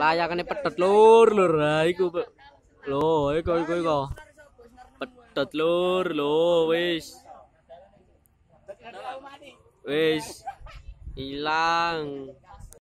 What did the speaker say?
layakane pedet lur lur. Ha iku lho iku iku iku pedet lur lho wis. Wis. Ilang.